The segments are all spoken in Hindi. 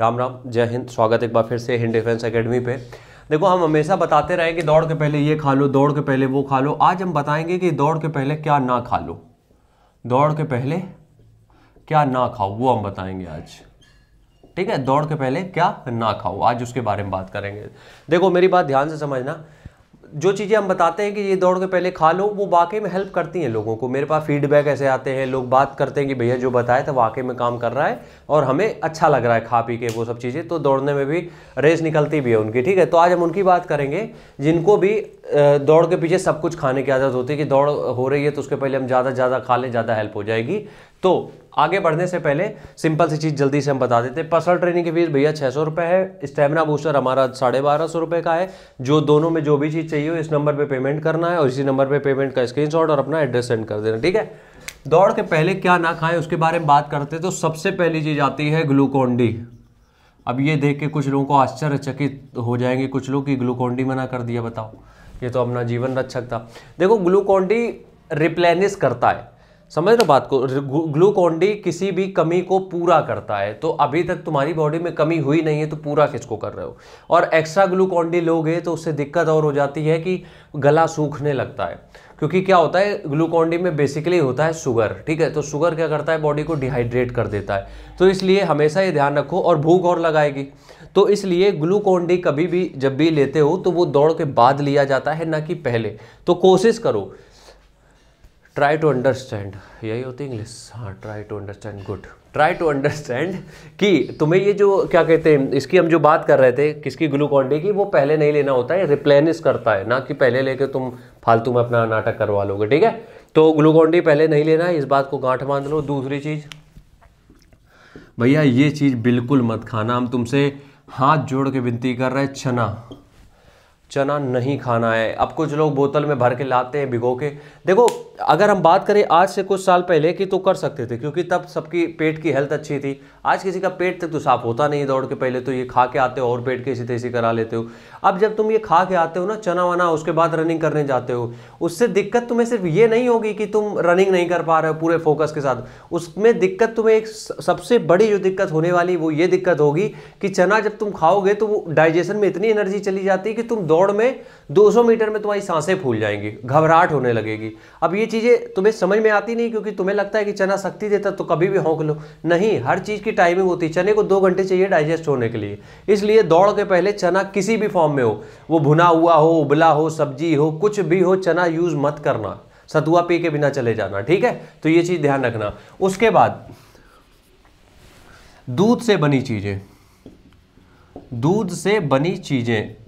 राम राम, जय हिंद, स्वागत एक बार फिर से हिंद डिफेंस एकेडमी पे। देखो, हम हमेशा बताते रहे कि दौड़ के पहले ये खा लो, दौड़ के पहले वो खा लो। आज हम बताएँगे कि दौड़ के पहले क्या ना खा लो। दौड़ के पहले क्या ना खाओ, वो हम बताएँगे आज। ठीक है? दौड़ के पहले क्या ना खाओ, आज उसके बारे में बात करेंगे। देखो, मेरी बात ध्यान से समझना। जो चीज़ें हम बताते हैं कि ये दौड़ के पहले खा लो, वो वाकई में हेल्प करती हैं लोगों को। मेरे पास फीडबैक ऐसे आते हैं, लोग बात करते हैं कि भैया जो बताया था वाकई में काम कर रहा है और हमें अच्छा लग रहा है खा पी के वो सब चीज़ें तो दौड़ने में भी रेस निकलती भी है उनकी, ठीक है? तो आज हम उनकी बात करेंगे, जिनको भी दौड़ के पीछे सब कुछ खाने की आदत होती है कि दौड़ हो रही है तो उसके पहले हम ज़्यादा ज़्यादा खा लें, ज़्यादा हेल्प हो जाएगी। तो आगे बढ़ने से पहले सिंपल सी चीज़ जल्दी से हम बता देते हैं। पर्सनल ट्रेनिंग की फ़ीस भैया छः सौ रुपये है। स्टेमिना बूस्टर हमारा साढ़े बारह सौ रुपये का है। जो दोनों में जो भी चीज़ चाहिए हो, इस नंबर पे पेमेंट करना है और इसी नंबर पे पेमेंट का स्क्रीनशॉट और अपना एड्रेस सेंड कर देना, ठीक है? दौड़ के पहले क्या ना खाएँ, उसके बारे में बात करते तो सबसे पहली चीज़ आती है ग्लूकोन डी अब ये देख के कुछ लोगों को आश्चर्यचकित हो जाएँगे, कुछ लोग कि ग्लूकोन डी मना कर दिया, बताओ। ये तो अपना जीवन रक्षक था। देखो ग्लूकोन डी रिप्लेनिश करता है। समझ रहे बात को? ग्लूकोन डी किसी भी कमी को पूरा करता है तो अभी तक तुम्हारी बॉडी में कमी हुई नहीं है तो पूरा किसको कर रहे हो? और एक्स्ट्रा ग्लूकोन डी लोगे तो उससे दिक्कत और हो जाती है कि गला सूखने लगता है। क्योंकि क्या होता है ग्लूकोन डी में बेसिकली होता है शुगर ठीक है? तो शुगर क्या करता है बॉडी को डिहाइड्रेट कर देता है। तो इसलिए हमेशा ये ध्यान रखो, और भूख और लगाएगी। तो इसलिए ग्लूकोन डी कभी भी जब भी लेते हो तो वो दौड़ के बाद लिया जाता है, ना कि पहले। तो कोशिश करो ट्राई टू अंडरस्टैंड यही होती इंग्लिश हाँ try to understand good try to understand कि तुम्हें ये जो, क्या कहते हैं, इसकी हम जो बात कर रहे थे, किसकी ग्लूकॉन डी की, वो पहले नहीं लेना होता है रिप्लेनिश करता है, ना कि पहले लेके तुम फालतू में अपना नाटक करवा लोगे, ठीक है? तो ग्लूकॉन डी पहले नहीं लेना है, इस बात को गांठ बाँध लो। दूसरी चीज़? भैया, ये चीज़ बिल्कुल मत खाना। हम तुमसे हाथ जोड़ के विनती कर रहे हैं, चना। चना नहीं खाना है। अब कुछ लोग बोतल में भर के लाते हैं, भिगो के। देखो अगर हम बात करें आज से कुछ साल पहले की तो कर सकते थे, क्योंकि तब सबकी पेट की हेल्थ अच्छी थी। आज किसी का पेट तक तो साफ़ होता नहीं दौड़ के पहले तो ये खा के आते हो और पेट के इसी तैसी करा लेते हो। अब जब तुम ये खा के आते हो ना चना वना उसके बाद रनिंग करने जाते हो, उससे दिक्कत तुम्हें सिर्फ़ ये नहीं होगी कि तुम रनिंग नहीं कर पा रहे हो पूरे फोकस के साथ। उसमें दिक्कत तुम्हें एक सबसे बड़ी जो दिक्कत होने वाली वो ये दिक्कत होगी कि चना जब तुम खाओगे तो वो डाइजेशन में इतनी एनर्जी चली जाती है कि तुम दौड़ में 200 मीटर में तुम्हारी साँसें फूल जाएँगी, घबराहट होने लगेगी। अब ये चीज़ें तुम्हें समझ में आती नहीं, क्योंकि तुम्हें लगता है कि चना शक्ति देता तो कभी भी होंक लो। नहीं, हर चीज़ की टाइमिंग होती है। चने को दो घंटे चाहिए डाइजेस्ट होने के लिए। इसलिए दौड़ के पहले चना किसी भी फॉर्म में हो। वो भुना हुआ हो, उबला हो, सब्ज़ी हो, कुछ भी हो, चना यूज़ मत करना। सतुआ पी के बिना चले जाना, ठीक है? तो ये चीज़ ध्यान रखना। उसके बाद, दूध से बनी चीज़ें। दूध से बनी चीज़ें।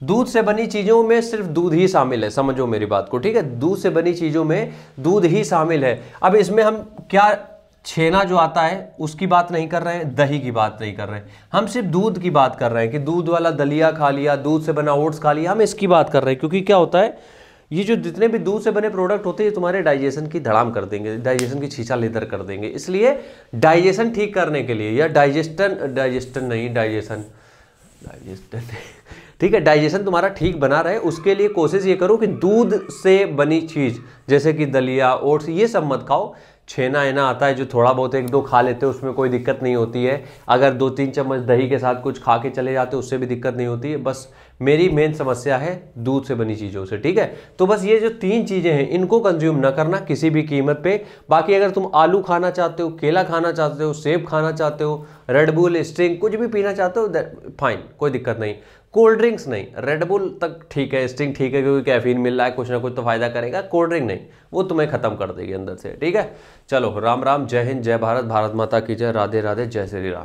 दूध से बनी चीज़ों में सिर्फ़ दूध ही शामिल है, समझो मेरी बात को, ठीक है? दूध से बनी चीज़ों में दूध ही शामिल है। अब इसमें हम क्या छेना जो आता है, उसकी बात नहीं कर रहे हैं, दही की बात नहीं कर रहे हैं। हम सिर्फ़ दूध की बात कर रहे हैं कि दूध वाला दलिया खा लिया, दूध से बना ओट्स खा लिया, हम इसकी बात कर रहे हैं, क्योंकि क्या होता है, ये जो जितने भी दूध से बने प्रोडक्ट होते हैं, ये तुम्हारे डाइजेशन की धड़ाम कर देंगे, डाइजेशन की छीछा लेदर कर देंगे। इसलिए डाइजेशन ठीक करने के लिए, या डाइजेस्टन डाइजेस्टन नहीं, डाइजेशन, डाइजेस्टन ठीक है डाइजेशन तुम्हारा ठीक बना रहे, उसके लिए कोशिश ये करो कि दूध से बनी चीज़, जैसे कि दलिया, ओट्स, ये सब मत खाओ। छेना एना आता है, जो थोड़ा बहुत एक दो खा लेते हो, उसमें कोई दिक्कत नहीं होती है। अगर दो तीन चम्मच दही के साथ कुछ खा के चले जाते हो, उससे भी दिक्कत नहीं होती है। बस मेरी मेन समस्या है दूध से बनी चीज़ों से, ठीक है? तो बस ये जो तीन चीज़ें हैं, इनको कंज्यूम ना करना किसी भी कीमत पे। बाकी अगर तुम आलू खाना चाहते हो, केला खाना चाहते हो, सेब खाना चाहते हो रेडबुल स्ट्रिंग कुछ भी पीना चाहते हो फाइन कोई दिक्कत नहीं। कोल्ड ड्रिंक्स नहीं। रेडबुल तक ठीक है स्टिंग ठीक है, क्योंकि कैफीन मिल रहा है, कुछ ना कुछ तो फ़ायदा करेगा। कोल्ड ड्रिंक नहीं। वो तुम्हें खत्म कर देगी अंदर से, ठीक है? चलो, राम राम, जय हिंद, जय भारत भारत माता की जय, राधे राधे, जय श्री राम।